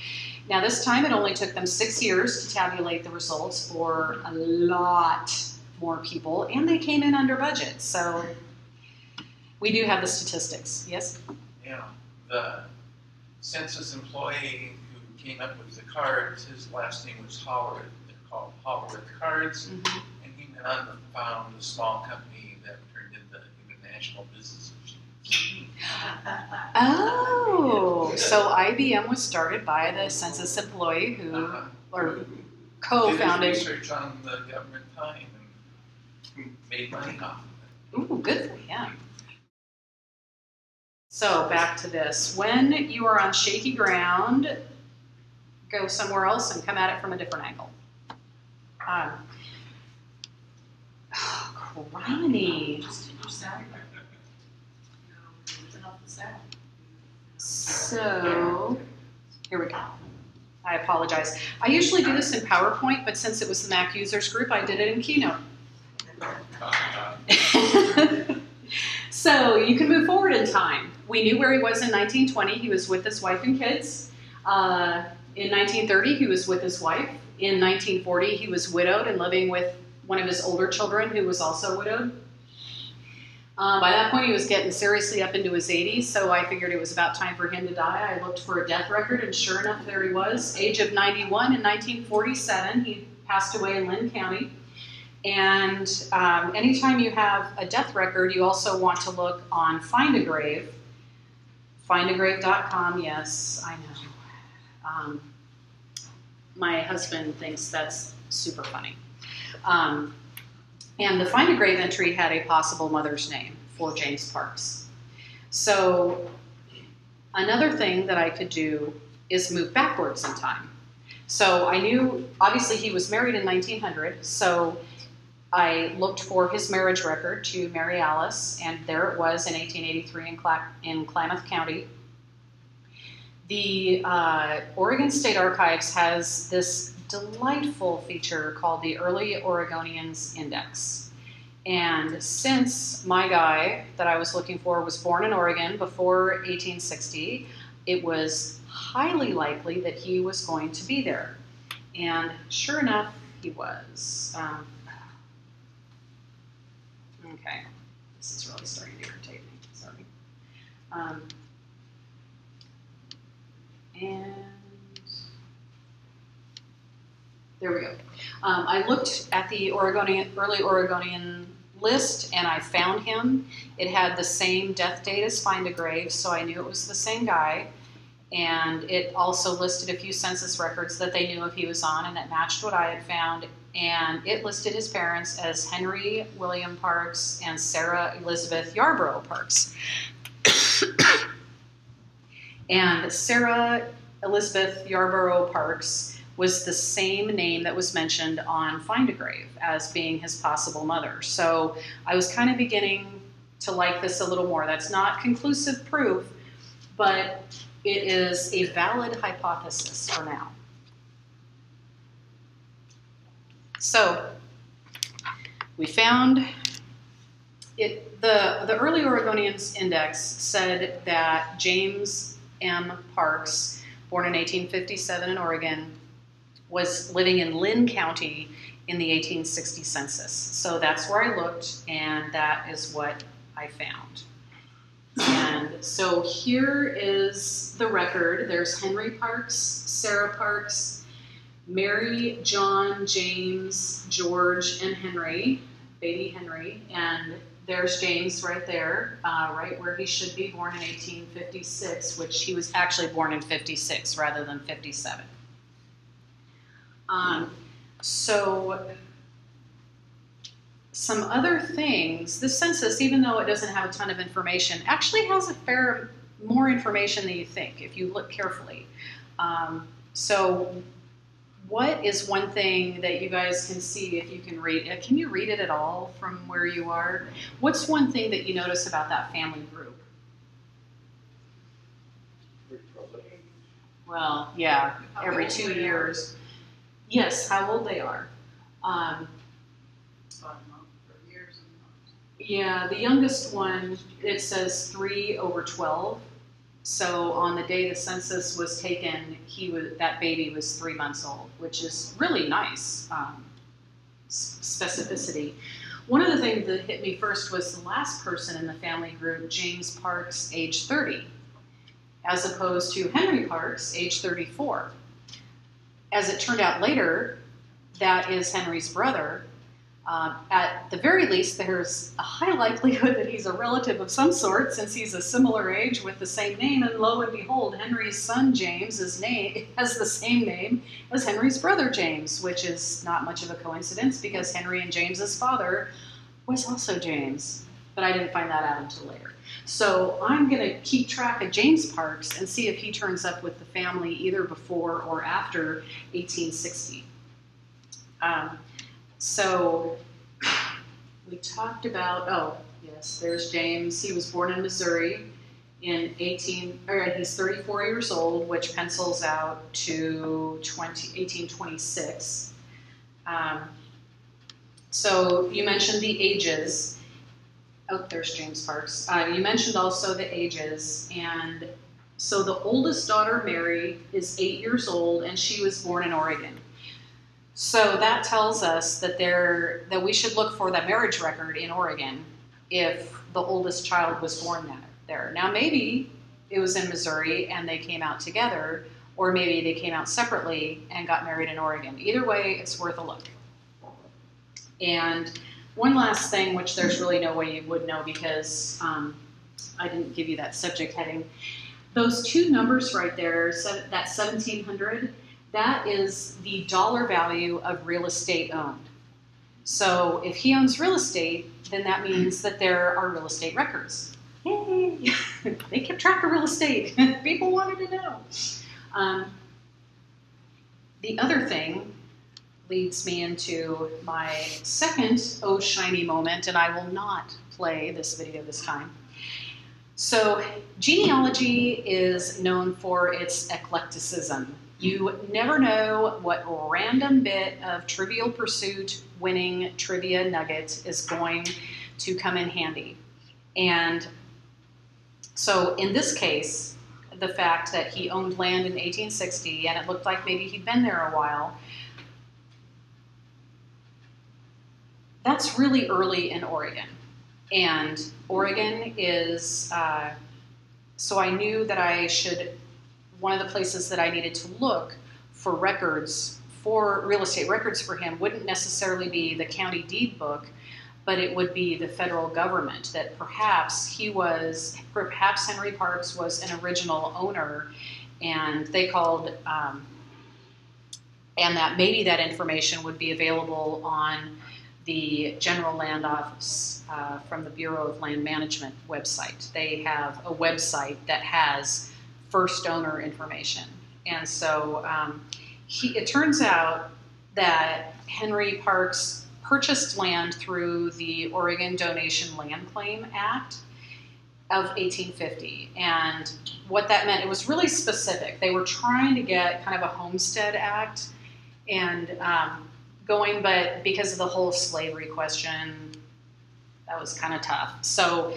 Now, this time it only took them six years to tabulate the results for a lot more people, and they came in under budget. So we do have the statistics. Yes? Yeah. The census employee who came up with the cards, his last name was Howard. They're called Howard Cards. Mm-hmm. And he went on and found a small company that turned into International Business. Oh, so IBM was started by the census employee who, Uh-huh. or co-founded. his research on the government time and made money off of it. Ooh, good for him. So back to this. When you are on shaky ground, go somewhere else and come at it from a different angle. Um, [SIGHS] oh, criminy. So, here we go. I apologize. I usually do this in PowerPoint, but since it was the Mac users group, I did it in Keynote. [LAUGHS] so you can move forward in time. We knew where he was in 1920. He was with his wife and kids. Uh, in 1930, he was with his wife. In 1940, he was widowed and living with one of his older children who was also widowed. Um, by that point, he was getting seriously up into his 80s, so I figured it was about time for him to die. I looked for a death record, and sure enough, there he was. Age of 91 in 1947, he passed away in Linn County. And um, anytime you have a death record, you also want to look on Find a Grave. Findagrave.com, yes, I know. Um, my husband thinks that's super funny. Um, and the Find a Grave entry had a possible mother's name for James Parks. So another thing that I could do is move backwards in time. So I knew, obviously, he was married in 1900, so I looked for his marriage record to Mary Alice, and there it was in 1883 in, Cla- in Klamath County. The uh, Oregon State Archives has this delightful feature called the Early Oregonians Index. And since my guy that I was looking for was born in Oregon before 1860, it was highly likely that he was going to be there. And sure enough, he was. Um, okay, this is really starting to irritate me. Sorry. Um, and there we go. Um, I looked at the Oregonian, early Oregonian list and I found him. It had the same death date as Find a Grave, so I knew it was the same guy. And it also listed a few census records that they knew if he was on and that matched what I had found. And it listed his parents as Henry William Parks and Sarah Elizabeth Yarborough Parks. [COUGHS] and Sarah Elizabeth Yarborough Parks was the same name that was mentioned on Find a Grave as being his possible mother. So I was kind of beginning to like this a little more. That's not conclusive proof, but it is a valid hypothesis for now. So we found it. The the early Oregonians index said that James M. Parks, born in 1857 in Oregon, was living in Linn County in the 1860 census. So that's where I looked, and that is what I found. And so here is the record. There's Henry Parks, Sarah Parks, Mary, John, James, George, and Henry, baby Henry. And there's James right there, uh, right where he should be, born in 1856, which he was actually born in 56 rather than 57. Um, so some other things, the census, even though it doesn't have a ton of information, actually has a fair more information than you think if you look carefully. Um, so what is one thing that you guys can see if you can read it? Can you read it at all from where you are? What's one thing that you notice about that family group? Well, yeah, every two years. Yes, how old they are. Um, yeah, the youngest one, it says three over 12. So on the day the census was taken, he was, that baby was three months old, which is really nice um, specificity. One of the things that hit me first was the last person in the family group, James Parks, age 30, as opposed to Henry Parks, age 34. As it turned out later, that is Henry's brother. Uh, at the very least, there's a high likelihood that he's a relative of some sort since he's a similar age with the same name. And lo and behold, Henry's son James is name, [LAUGHS] has the same name as Henry's brother James, which is not much of a coincidence because Henry and James's father was also James. But I didn't find that out until later. So I'm going to keep track of James Parks and see if he turns up with the family either before or after 1860. Um, so we talked about, oh, yes, there's James. He was born in Missouri in 18, or he's 34 years old, which pencils out to 20, 1826. Um, so you mentioned the ages. Oh, there's James Parks. Uh, you mentioned also the ages, and so the oldest daughter, Mary, is eight years old, and she was born in Oregon. So that tells us that there that we should look for that marriage record in Oregon if the oldest child was born there. Now maybe it was in Missouri and they came out together, or maybe they came out separately and got married in Oregon. Either way, it's worth a look. And one last thing, which there's really no way you would know because um, I didn't give you that subject heading. Those two numbers right there, that 1700, that is the dollar value of real estate owned. So if he owns real estate, then that means that there are real estate records. Yay! [LAUGHS] they kept track of real estate. [LAUGHS] People wanted to know. Um, the other thing leads me into my second oh shiny moment, and I will not play this video this time. So, genealogy is known for its eclecticism. You never know what random bit of trivial pursuit winning trivia nugget is going to come in handy. And so, in this case, the fact that he owned land in 1860 and it looked like maybe he'd been there a while, that's really early in Oregon. And Oregon is, uh, so I knew that I should, one of the places that I needed to look for records, for real estate records for him, wouldn't necessarily be the county deed book, but it would be the federal government. That perhaps he was, perhaps Henry Parks was an original owner, and they called, um, and that maybe that information would be available on the General Land Office uh, from the Bureau of Land Management website. They have a website that has first owner information. And so um, he, it turns out that Henry Parks purchased land through the Oregon Donation Land Claim Act of 1850. And what that meant, it was really specific. They were trying to get kind of a homestead act. And um, going, but because of the whole slavery question, that was kind of tough. So,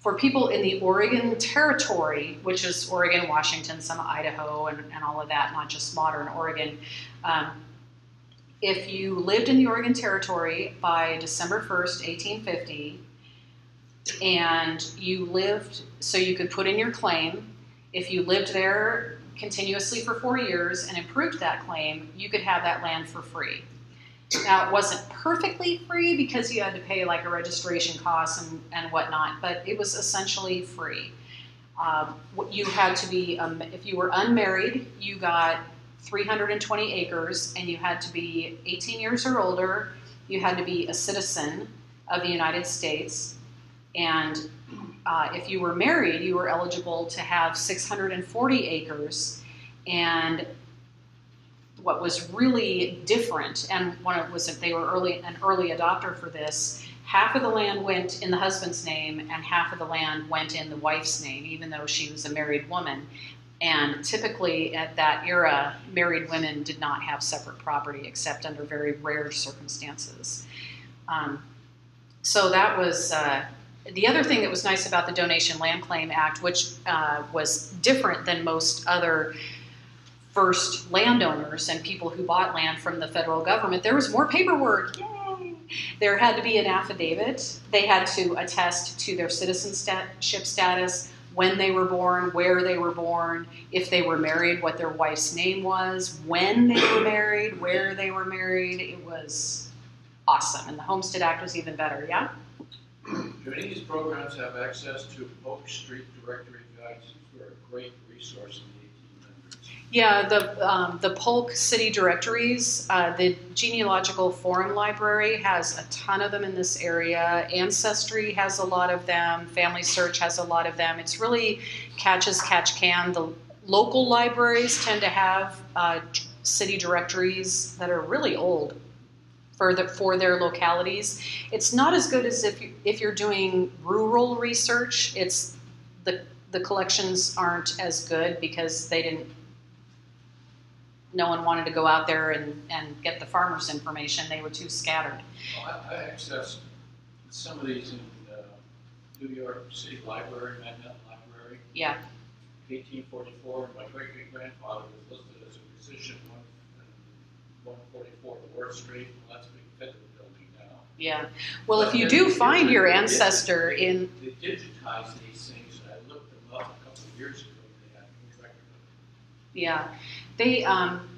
for people in the Oregon Territory, which is Oregon, Washington, some Idaho, and, and all of that, not just modern Oregon, um, if you lived in the Oregon Territory by December 1st, 1850, and you lived, so you could put in your claim, if you lived there continuously for four years and improved that claim, you could have that land for free. Now, it wasn't perfectly free because you had to pay like a registration cost and, and whatnot, but it was essentially free. Um, you had to be, um, if you were unmarried, you got 320 acres and you had to be 18 years or older. You had to be a citizen of the United States. And uh, if you were married, you were eligible to have 640 acres. And what was really different, and one of was that they were early an early adopter for this. Half of the land went in the husband's name, and half of the land went in the wife's name, even though she was a married woman. And typically, at that era, married women did not have separate property except under very rare circumstances. Um, so that was uh, the other thing that was nice about the Donation Land Claim Act, which uh, was different than most other first landowners and people who bought land from the federal government, there was more paperwork. Yay! There had to be an affidavit. They had to attest to their citizenship status, when they were born, where they were born, if they were married, what their wife's name was, when they were married, where they were married. It was awesome. And the Homestead Act was even better, yeah? Do any of these programs have access to Polk City Directory Guides? They're a great resource in the 1800s. Yeah, the um, the Polk City Directories, uh, the Genealogical Forum Library has a ton of them in this area. Ancestry has a lot of them. Family Search has a lot of them. It's really catch as catch can. The local libraries tend to have uh, city directories that are really old for the, for their localities. It's not as good as if you, if you're doing rural research. It's the the collections aren't as good because they didn't no one wanted to go out there and, and get the farmers' information. They were too scattered. Well, I, I accessed some of these in uh, New York City Library, Magnet Library, Yeah, 1844. My great great grandfather was listed as a physician 144 Street. Well, that's a big federal building now. yeah. Well, if you do find your ancestor in, They digitize these things, and I looked them up a couple of years ago. They had no record of yeah, they, um,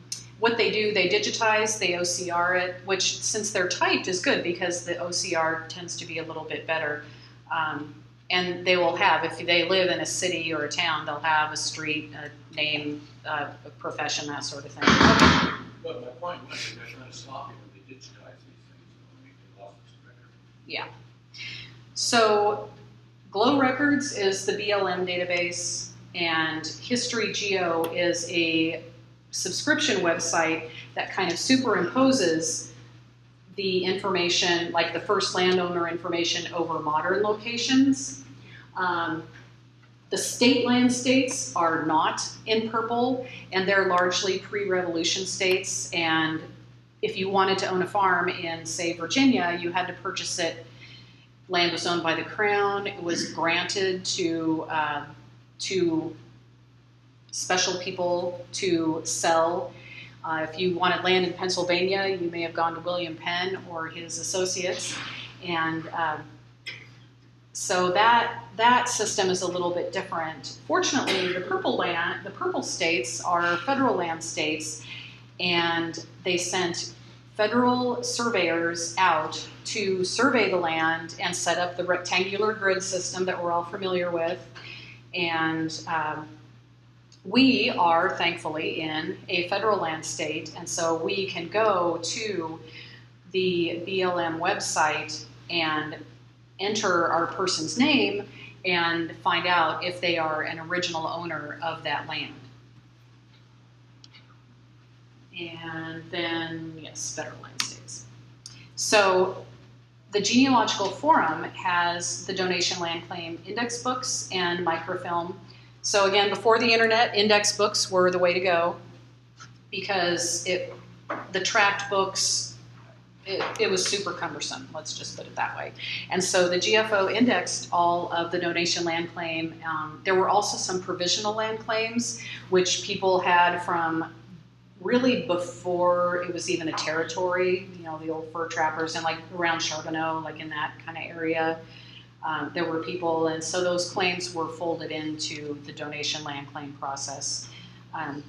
what they do, they digitize, they OCR it, which since they're typed is good because the OCR tends to be a little bit better. Um, and they will have, if they live in a city or a town, they'll have a street, a name, uh, a profession, that sort of thing. But my point was, they're when they digitize these things, and make the record. So, GLO Records is the BLM database, and HistoryGeo is a subscription website that kind of superimposes the information, like the first landowner information, over modern locations. Um, the state land states are not in purple, and they're largely pre-revolution states. And if you wanted to own a farm in, say, Virginia, you had to purchase it. Land was owned by the crown. It was granted to uh, to special people to sell. Uh, if you wanted land in Pennsylvania, you may have gone to William Penn or his associates, and um, so that that system is a little bit different. Fortunately, the purple land, the purple states are federal land states, and they sent federal surveyors out to survey the land and set up the rectangular grid system that we're all familiar with. And um, we are thankfully in a federal land state, and so we can go to the BLM website and enter our person's name and find out if they are an original owner of that land. And then, yes, federal land states. So the Genealogical Forum has the donation land claim index books and microfilm. So again, before the internet, index books were the way to go because it, the tract books it, it, was super cumbersome, let's just put it that way. And so the GFO indexed all of the donation land claim. Um, there were also some provisional land claims, which people had from really before it was even a territory, you know, the old fur trappers and like around Charbonneau, like in that kind of area. Um, there were people, and so those claims were folded into the donation land claim process. Um,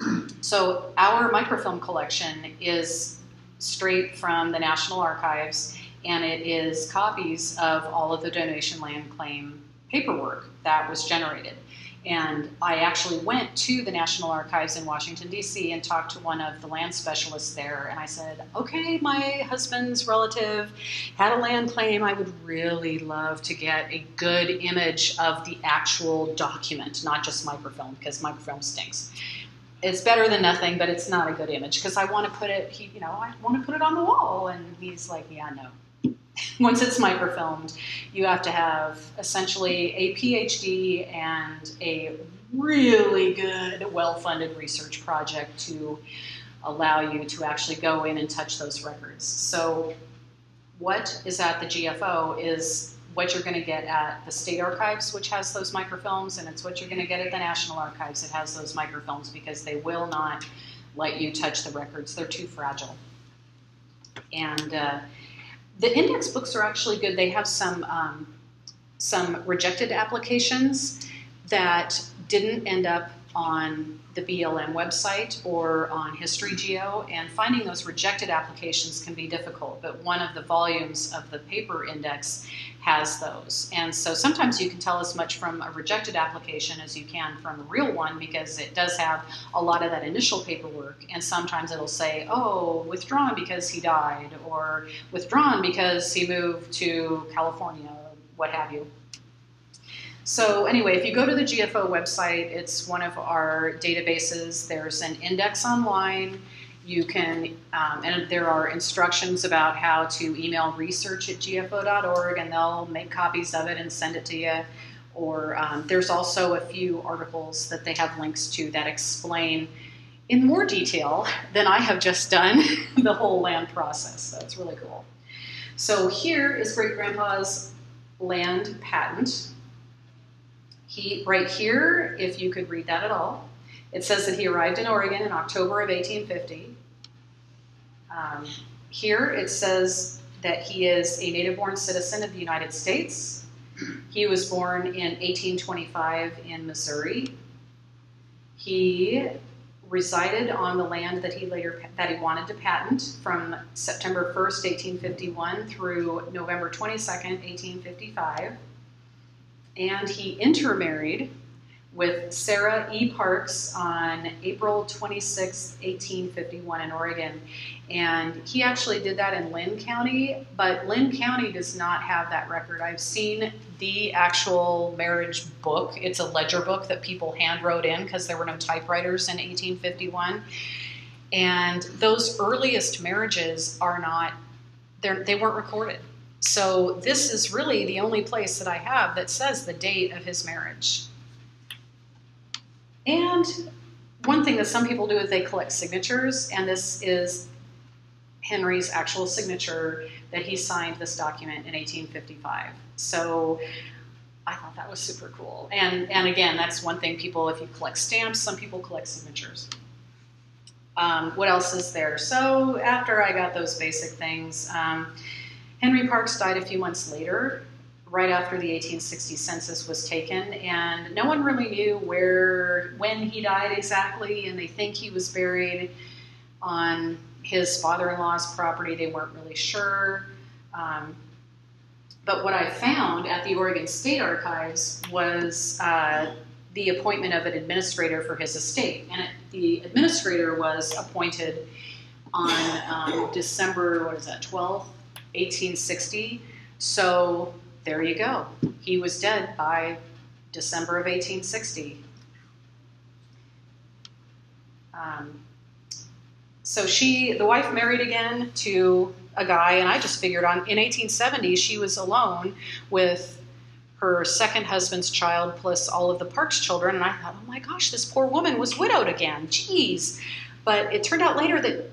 [CLEARS THROAT] so our microfilm collection is straight from the National Archives, and it is copies of all of the donation land claim paperwork that was generated. And I actually went to the National Archives in Washington, D.C., and talked to one of the land specialists there. And I said, Okay, my husband's relative had a land claim. I would really love to get a good image of the actual document, not just microfilm, because microfilm stinks it's better than nothing, but it's not a good image because I want to put it, he, you know, I want to put it on the wall. And he's like, yeah, no. [LAUGHS] Once it's microfilmed, you have to have essentially a PhD and a really good, well funded research project to allow you to actually go in and touch those records. So, what is at the GFO is what you're going to get at the state archives, which has those microfilms, and it's what you're going to get at the National Archives that has those microfilms because they will not let you touch the records. They're too fragile. And uh, the index books are actually good. They have some um, some rejected applications that didn't end up on the BLM website or on HistoryGeo, and finding those rejected applications can be difficult. But one of the volumes of the paper index has those. And so sometimes you can tell as much from a rejected application as you can from a real one because it does have a lot of that initial paperwork. And sometimes it'll say, oh, withdrawn because he died, or withdrawn because he moved to California, or what have you. So anyway, if you go to the GFO website, it's one of our databases. There's an index online. You can, um, and there are instructions about how to email research at gfo.org, and they'll make copies of it and send it to you. Or um, there's also a few articles that they have links to that explain in more detail than I have just done [LAUGHS] the whole land process. So it's really cool. So here is great grandpa's land patent. He, right here, if you could read that at all, it says that he arrived in Oregon in October of 1850. Um, here it says that he is a native born citizen of the United States. He was born in 1825 in Missouri. He resided on the land that he later that he wanted to patent from September 1st, 1851 through November 22nd, 1855. And he intermarried with Sarah E. Parks on April 26, 1851, in Oregon. And he actually did that in Linn County, but Linn County does not have that record. I've seen the actual marriage book. It's a ledger book that people hand wrote in because there were no typewriters in 1851. And those earliest marriages are not, they weren't recorded. So this is really the only place that I have that says the date of his marriage. And one thing that some people do is they collect signatures, and this is Henry's actual signature that he signed this document in 1855. So I thought that was super cool. And and again, that's one thing people if you collect stamps, some people collect signatures. Um, what else is there? So after I got those basic things, um, Henry Parks died a few months later, right after the 1860 census was taken, and no one really knew where when he died exactly, and they think he was buried on his father-in-law's property. They weren't really sure. Um, but what I found at the Oregon State Archives was uh, the appointment of an administrator for his estate. And it, the administrator was appointed on um, December, what is that, 12th, 1860. So there you go. He was dead by December of 1860. Um, so she, the wife married again to a guy, and I just figured on in 1870 she was alone with her second husband's child plus all of the Parks children, and I thought, oh my gosh, this poor woman was widowed again. Jeez. But it turned out later that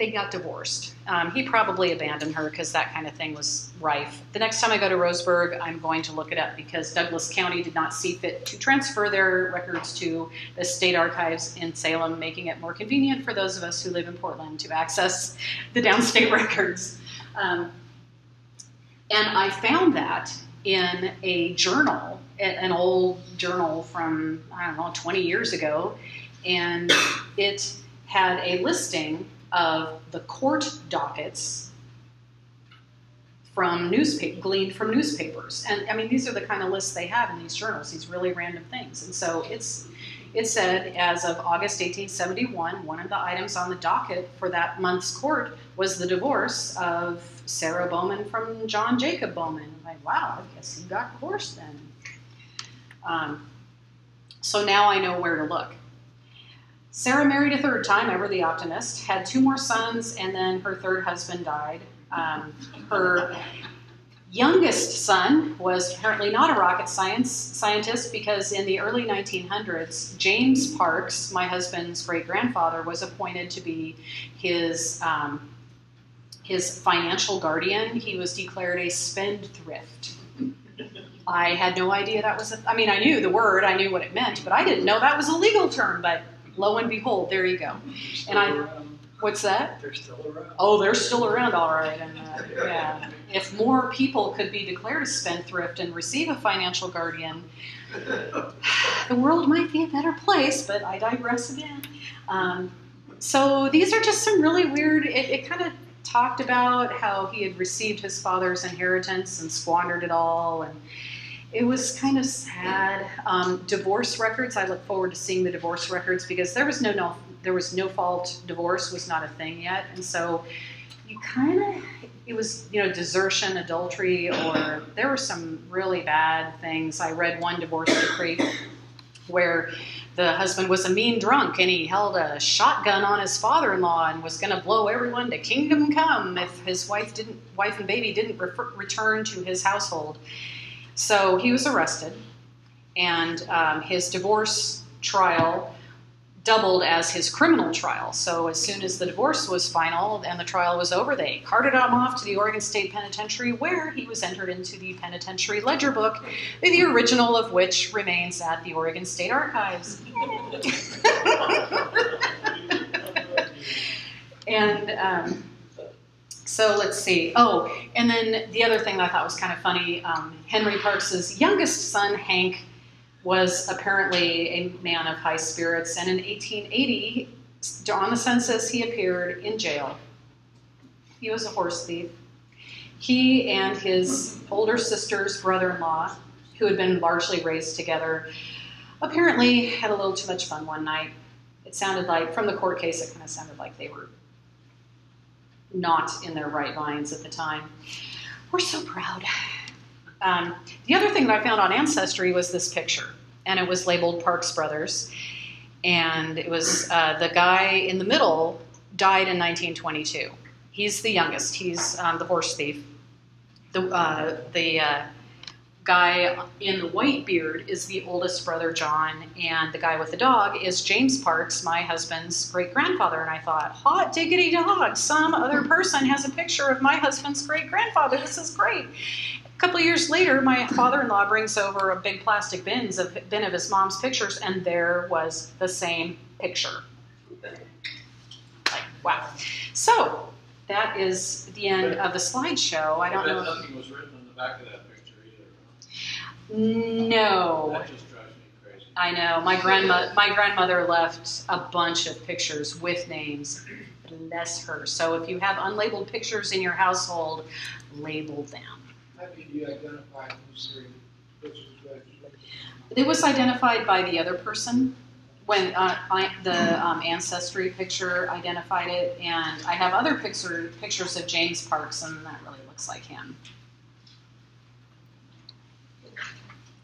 they got divorced. Um, he probably abandoned her because that kind of thing was rife. The next time I go to Roseburg, I'm going to look it up because Douglas County did not see fit to transfer their records to the state archives in Salem, making it more convenient for those of us who live in Portland to access the downstate [LAUGHS] records. Um, and I found that in a journal, an old journal from, I don't know, 20 years ago, and it had a listing of the court dockets from newspaper gleaned from newspapers. And i mean these are the kind of lists they have in these journals these really random things. And so it's it said as of august 1871 one of the items on the docket for that month's court was the divorce of sarah bowman from john jacob bowman. I'm like wow i guess he got divorced then. Um, so now i know where to look Sarah married a third time, ever the optimist, had two more sons, and then her third husband died. Um, her youngest son was apparently not a rocket science scientist because in the early 1900s, James Parks, my husband's great grandfather, was appointed to be his um, his financial guardian. He was declared a spendthrift. I had no idea that was. A, I mean, I knew the word, I knew what it meant, but I didn't know that was a legal term. But lo and behold, there you go. And I, what's that? They're still around. Oh, they're still around, all right. And uh, yeah, if more people could be declared a spendthrift and receive a financial guardian, the world might be a better place. But I digress again. Um, so these are just some really weird. It, it kind of talked about how he had received his father's inheritance and squandered it all, and it was kind of sad. Um, divorce records. I look forward to seeing the divorce records because there was no no there was no fault divorce was not a thing yet, and so you kind of it was you know desertion, adultery, or there were some really bad things. I read one divorce decree where the husband was a mean drunk and he held a shotgun on his father-in-law and was going to blow everyone to kingdom come if his wife didn't wife and baby didn't refer, return to his household so he was arrested and um, his divorce trial doubled as his criminal trial. So as soon as the divorce was final and the trial was over they carted him off to the oregon state penitentiary where he was entered into the penitentiary ledger book the original of which remains at the oregon state archives. [LAUGHS] And um, so let's see. Oh, and then the other thing that I thought was kind of funny um, Henry Parks's youngest son, Hank, was apparently a man of high spirits, and in 1880, on the census, he appeared in jail. He was a horse thief. He and his older sister's brother in law, who had been largely raised together, apparently had a little too much fun one night. It sounded like, from the court case, it kind of sounded like they were not in their right minds at the time. We're so proud. Um, the other thing that I found on Ancestry was this picture, and it was labeled Parks Brothers. And it was uh, the guy in the middle died in 1922. He's the youngest, he's um, the horse thief. The, uh, the uh, guy in the white beard is the oldest brother, John, and the guy with the dog is James Parks, my husband's great grandfather. And I thought, hot diggity dog, some other person has a picture of my husband's great grandfather. This is great. A couple years later, my father-in-law brings over a big plastic bins of bin of his mom's pictures, and there was the same picture. Like, wow. So that is the end of the slideshow. I don't know. Nothing was written on the back of that picture either. No. That just drives me crazy. I know. My grandma my grandmother left a bunch of pictures with names. Bless her. So if you have unlabeled pictures in your household, label them. How did you identify who's three pictures? It was identified by the other person when uh, I, the um, ancestry picture identified it, and I have other picture, pictures of James Parks, and that really looks like him.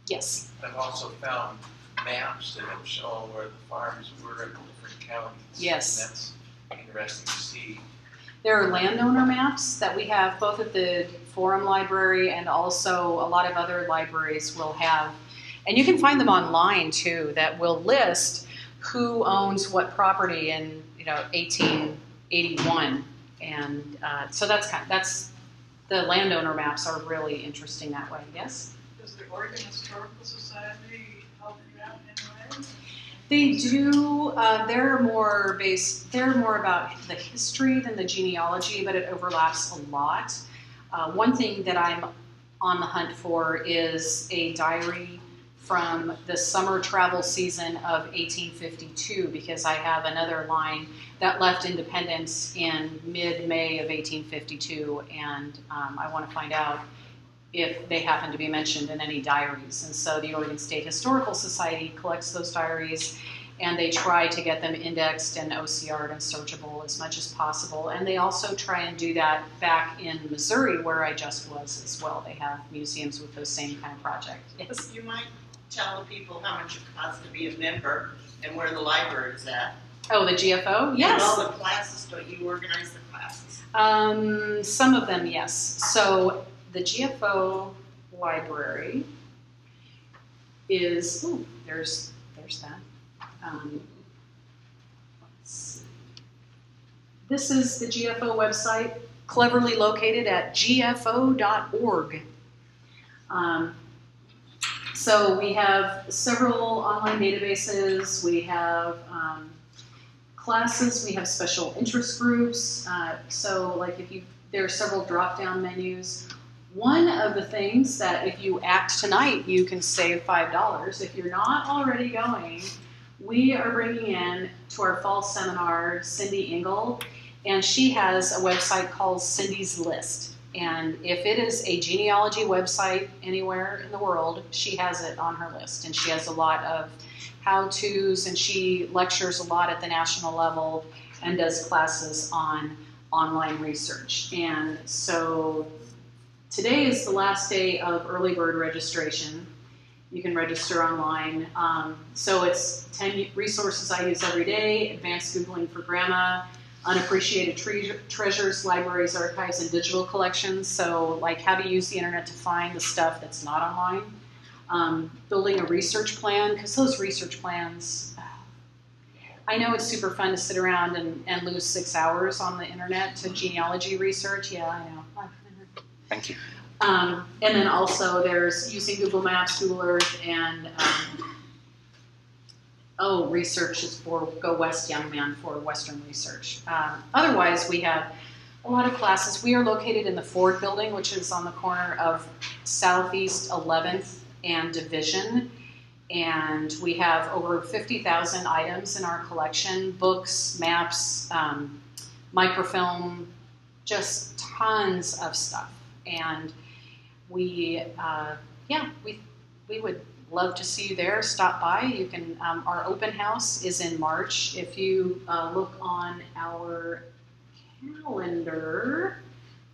Yes. I've also found maps that have shown where the farms were in different counties. Yes. And that's interesting to see. There are landowner maps that we have both at the Forum Library and also a lot of other libraries will have. And you can find them online too that will list who owns what property in you know 1881. And uh, so that's kind of, that's the landowner maps are really interesting that way. Yes. Does the Oregon Historical Society help you out in way? They do. Uh, they're more based. They're more about the history than the genealogy, but it overlaps a lot. Uh, one thing that I'm on the hunt for is a diary from the summer travel season of 1852 because I have another line that left Independence in mid-May of 1852, and um, I want to find out if they happen to be mentioned in any diaries. And so the Oregon State Historical Society collects those diaries and they try to get them indexed and OCR'd and searchable as much as possible. And they also try and do that back in Missouri where I just was as well. They have museums with those same kind of projects. [LAUGHS] Yes. You might tell the people how much it costs to be a member and where the library is at. Oh, the GFO? And Yes. all the classes, don't you organize the classes? Um, some of them, yes. So the GFO library is, ooh, there's, there's that. Um. This is the GFO website, cleverly located at gfo.org. Um, so we have several online databases. We have um, classes. We have special interest groups. Uh, so, like if you, there are several drop-down menus. One of the things that if you act tonight, you can save five dollars. If you're not already going, we are bringing in to our fall seminar Cyndi Ingle, and she has a website called Cyndi's List. And if it is a genealogy website anywhere in the world, she has it on her list. And she has a lot of how to's, and she lectures a lot at the national level and does classes on online research. And so today is the last day of early bird registration. You can register online. Um, so it's 10 resources I use every day, advanced Googling for grandma, unappreciated tre- treasures, libraries, archives, and digital collections. So like how to use the internet to find the stuff that's not online. Um, building a research plan, because those research plans, I know it's super fun to sit around and, and lose six hours on the internet to genealogy research. Yeah, I know. Thank you. Um, and then also there's using Google Maps, Google Earth, and um, oh, research is for Go West Young Man for Western research. Um, otherwise, we have a lot of classes. We are located in the Ford Building, which is on the corner of Southeast 11th and Division. And we have over 50,000 items in our collection books, maps, um, microfilm, just tons of stuff. And we, uh, yeah, we, we would love to see you there. Stop by. You can. Um, our open house is in March. If you uh, look on our calendar,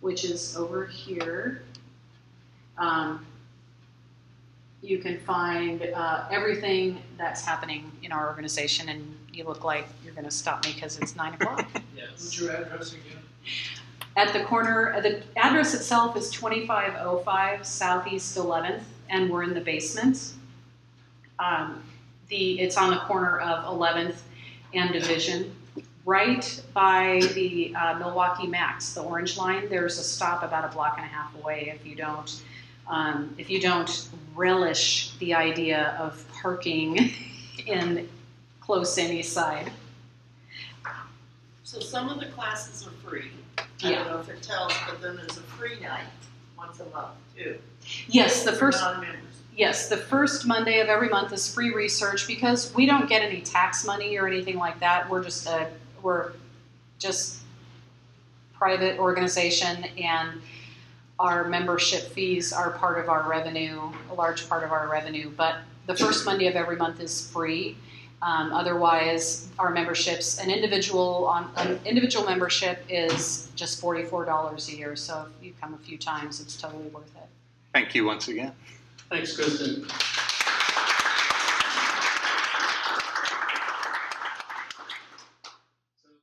which is over here, um, you can find uh, everything that's happening in our organization. And you look like you're going to stop me because it's nine o'clock. [LAUGHS] What's Yes. your address again? At the corner, the address itself is 2505 Southeast 11th, and we're in the basement. Um, the, it's on the corner of 11th and Division. Right by the uh, Milwaukie MAX, the orange line, there's a stop about a block and a half away if you don't, um, if you don't relish the idea of parking [LAUGHS] in close any side. So some of the classes are free. I Yeah. don't know if it tells, but then there's a free night once a month too. Yes, the for first Non-members. Yes, the first Monday of every month is free research because we don't get any tax money or anything like that. We're just a we're just private organization and our membership fees are part of our revenue, a large part of our revenue. But the first Monday of every month is free. Um, otherwise, our memberships, an individual on an individual membership is just forty four dollars a year. So if you come a few times, it's totally worth it. Thank you once again. Thanks, Kristin.